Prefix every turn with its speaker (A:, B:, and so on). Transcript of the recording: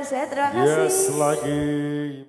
A: Boris ya. Terima kasih. Yes,
B: lagi.